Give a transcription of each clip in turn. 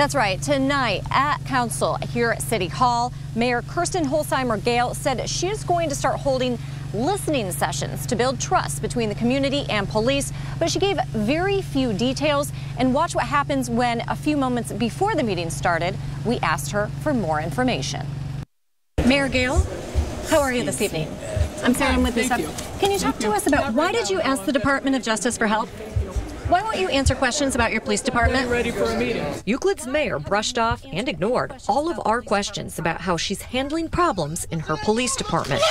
That's right. Tonight at Council here at City Hall, Mayor Kirsten Holzheimer Gail said she is going to start holding listening sessions to build trust between the community and police, but she gave very few details. And watch what happens when a few moments before the meeting started, we asked her for more information. Mayor Gail, how are you this evening? I'm Sarah. I'm with sub. Can you talk to us about why did you ask the Department of Justice for help? Why won't you answer questions about your police department? Ready for a meeting. Euclid's mayor brushed off and ignored all of our questions about how she's handling problems in her police department.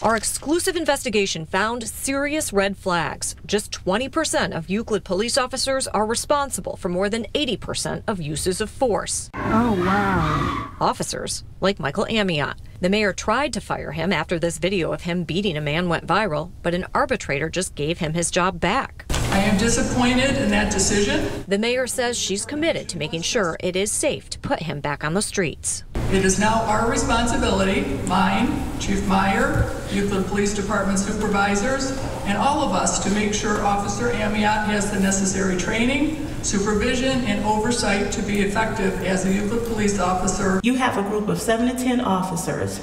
Our exclusive investigation found serious red flags. Just 20% of Euclid police officers are responsible for more than 80% of uses of force. Oh, wow. Officers like Michael Amiot. The mayor tried to fire him after this video of him beating a man went viral, but an arbitrator just gave him his job back. I am disappointed in that decision. The mayor says she's committed to making sure it is safe to put him back on the streets. It is now our responsibility, mine, Chief Meyer, Euclid Police Department supervisors, and all of us to make sure Officer Amiot has the necessary training, supervision, and oversight to be effective as a Euclid police officer. You have a group of seven to 10 officers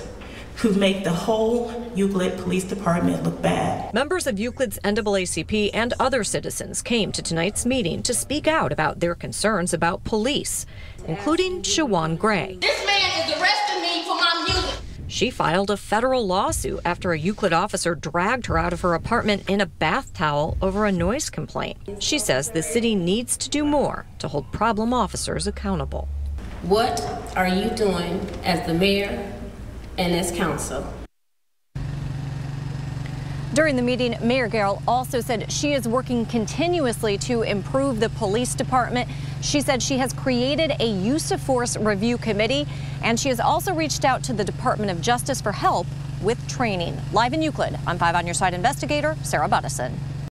who make the whole Euclid Police Department look bad. Members of Euclid's NAACP and other citizens came to tonight's meeting to speak out about their concerns about police, including Shawan Gray. This man is arresting me for my music. She filed a federal lawsuit after a Euclid officer dragged her out of her apartment in a bath towel over a noise complaint. She says the city needs to do more to hold problem officers accountable. What are you doing as the mayor and as council? During the meeting, Mayor Gail also said she is working continuously to improve the police department. She said she has created a use of force review committee, and she has also reached out to the Department of Justice for help with training. Live in Euclid, I'm 5 on your side investigator Sarah Buduson.